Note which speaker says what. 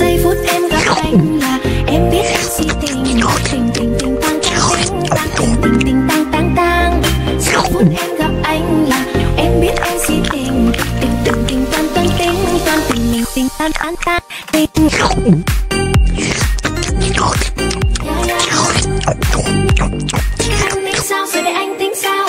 Speaker 1: Giây phút em gặp anh là em biết em si tình. Tình tình tình tăng tăng tăng tình tình tình tăng tăng tăng giây phút em gặp anh là em biết em si tình. Tình tình tình tăng tăng tình tăng tình tình tình tăng tăng tăng tình. Em tính sao rồi để anh tính sao?